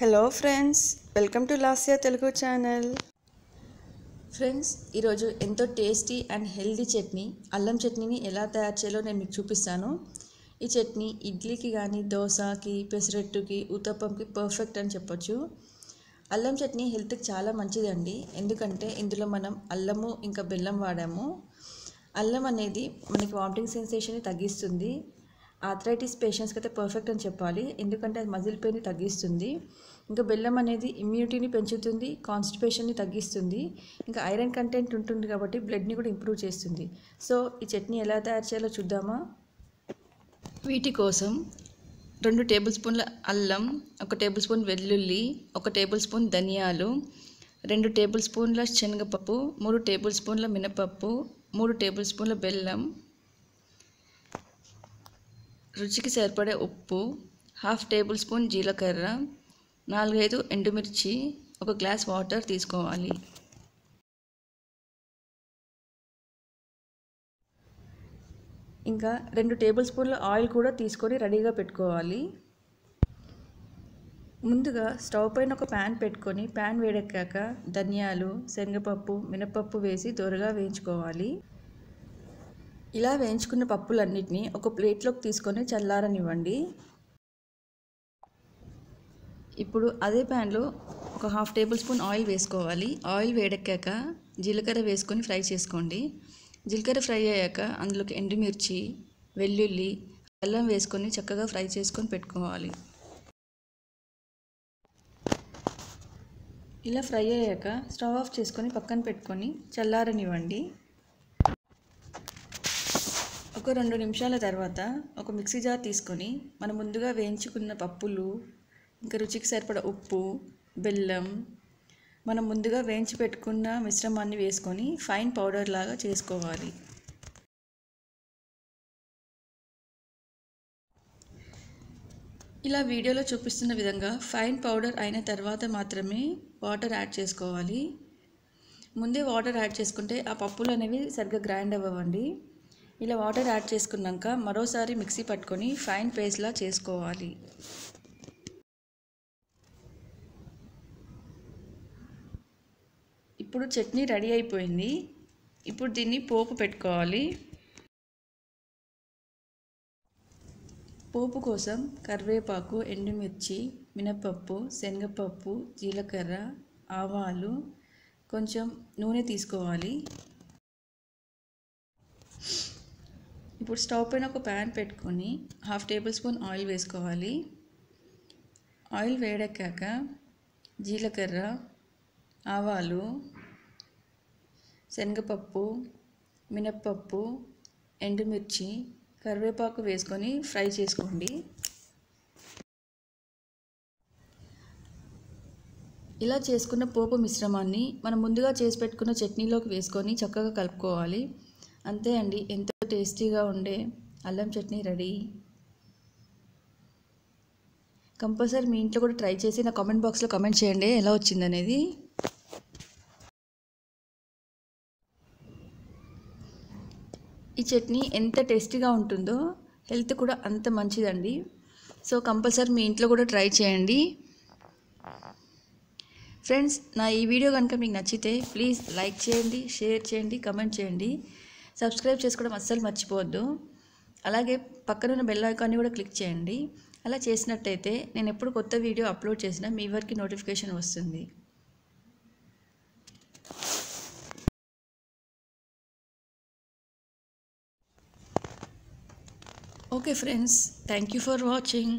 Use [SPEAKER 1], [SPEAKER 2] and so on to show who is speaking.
[SPEAKER 1] Hello friends welcome to Lasya Telugu channel
[SPEAKER 2] friends ఈరోజు ఎంతో tasty and healthy chutney. అల్లం చట్నీని ఎలా తయారు చేయాలో నేను మీకు చూపిస్తాను. ఈ చట్నీ ఇడ్లీకి కానీ దోశకి పెసరట్టుకి ఉత్తప్పంకి పర్ఫెక్ట్ అని చెప్పొచ్చు. అల్లం చట్నీ హెల్త్కి చాలా మంచిదండి ఎందుకంటే ఇందులో మనం అల్లము ఇంకా బెల్లం వాడాము. అల్లం అనేది మనకి వామిటింగ్ సెన్సేషన్ని తగ్గిస్తుంది. ఆథరైటిస్ పేషెంట్స్కి అయితే పర్ఫెక్ట్ అని చెప్పాలి. ఎందుకంటే అది మజిల్ పెయిన్ని తగ్గిస్తుంది. ఇంకా బెల్లం అనేది ఇమ్యూనిటీని పెంచుతుంది కాన్స్టిపేషన్ని తగ్గిస్తుంది. ఇంకా ఐరన్ కంటెంట్ ఉంటుంది కాబట్టి బ్లడ్ని కూడా ఇంప్రూవ్ చేస్తుంది. సో ఈ చట్నీ ఎలా తయారు చేయాలో చూద్దామా? వీటి కోసం రెండు టేబుల్ స్పూన్ల అల్లం ఒక టేబుల్ స్పూన్ వెల్లుల్లి ఒక టేబుల్ స్పూన్ ధనియాలు రెండు టేబుల్ స్పూన్ల శనగపప్పు మూడు టేబుల్ స్పూన్ల మినపప్పు మూడు టేబుల్ స్పూన్ల బెల్లం రుచికి సరిపడే ఉప్పు హాఫ్ టేబుల్ స్పూన్ జీలకర్ర నాలుగైదు ఎండుమిర్చి ఒక గ్లాస్ వాటర్ తీసుకోవాలి. ఇంకా రెండు టేబుల్ స్పూన్ల ఆయిల్ కూడా తీసుకొని రెడీగా పెట్టుకోవాలి. ముందుగా స్టవ్ పైన ఒక ప్యాన్ పెట్టుకొని ప్యాన్ వేడెక్కాక ధనియాలు శనగపప్పు మినపప్పు వేసి త్వరగా వేయించుకోవాలి. ఇలా వేయించుకున్న పప్పులన్నిటిని ఒక ప్లేట్లోకి తీసుకొని చల్లారనివ్వండి. ఇప్పుడు అదే ప్యాన్లో ఒక హాఫ్ టేబుల్ స్పూన్ ఆయిల్ వేసుకోవాలి. ఆయిల్ వేడెక్కాక జీలకర్ర వేసుకొని ఫ్రై చేసుకోండి. జీలకర్ర ఫ్రై అయ్యాక అందులోకి ఎండుమిర్చి వెల్లుల్లి అల్లం వేసుకొని చక్కగా ఫ్రై చేసుకొని పెట్టుకోవాలి. ఇలా ఫ్రై అయ్యాక స్టవ్ ఆఫ్ చేసుకొని పక్కన పెట్టుకొని చల్లారనివ్వండి. ఒక రెండు నిమిషాల తర్వాత ఒక మిక్సీ జార్ తీసుకొని మనం ముందుగా వేయించుకున్న పప్పులు ఇంకా రుచికి సరిపడ ఉప్పు బెల్లం మనం ముందుగా వేయించి పెట్టుకున్న మిశ్రమాన్ని వేసుకొని ఫైన్ పౌడర్ లాగా చేసుకోవాలి. ఇలా వీడియోలో చూపిస్తున్న విధంగా ఫైన్ పౌడర్ అయిన తర్వాత మాత్రమే వాటర్ యాడ్ చేసుకోవాలి. ముందే వాటర్ యాడ్ చేసుకుంటే ఆ పప్పులు అనేవి సరిగ్గా గ్రైండ్ అవ్వండి ఇలా వాటర్ యాడ్ చేసుకున్నాక మరోసారి మిక్సీ పట్టుకొని ఫైన్ పేస్ట్లా చేసుకోవాలి. ఇప్పుడు చట్నీ రెడీ అయిపోయింది. ఇప్పుడు దీన్ని పోపు పెట్టుకోవాలి. పోపు కోసం కరివేపాకు ఎండుమిర్చి మినపప్పు శనగపప్పు జీలకర్ర ఆవాలు కొంచెం నూనె తీసుకోవాలి. ఇప్పుడు స్టవ్ పైన ఒక ప్యాన్ పెట్టుకొని హాఫ్ టేబుల్ స్పూన్ ఆయిల్ వేసుకోవాలి. ఆయిల్ వేడెక్కాక జీలకర్ర ఆవాలు శనగపప్పు మినప్పప్పు ఎండుమిర్చి కరివేపాకు వేసుకొని ఫ్రై చేసుకోండి. ఇలా చేసుకున్న పోపు మిశ్రమాన్ని మనం ముందుగా చేసి పెట్టుకున్న చట్నీలోకి వేసుకొని చక్కగా కలుపుకోవాలి. అంతే అండి. ఎంత టేస్టీగా ఉండే అల్లం చట్నీ రెడీ. కంపల్సరీ మీ ఇంట్లో కూడా ట్రై చేసి నా కామెంట్ బాక్స్లో కామెంట్ చేయండి ఎలా వచ్చిందనేది ఈ చట్నీ ఎంత టేస్టీగా ఉంటుందో హెల్త్ కూడా అంత మంచిదండి. సో కంపల్సరీ మీ ఇంట్లో కూడా ట్రై చేయండి. ఫ్రెండ్స్ నా ఈ వీడియో కనుక మీకు నచ్చితే ప్లీజ్ లైక్ చేయండి షేర్ చేయండి కమెంట్ చేయండి. సబ్స్క్రైబ్ చేసుకోవడం అస్సలు మర్చిపోవద్దు. అలాగే పక్కనున్న బెల్ ఐకాన్ని కూడా క్లిక్ చేయండి. అలా చేసినట్టయితే నేను ఎప్పుడు కొత్త వీడియో అప్లోడ్ చేసినా మీ వరకు నోటిఫికేషన్ వస్తుంది. Okay friends thank you for watching.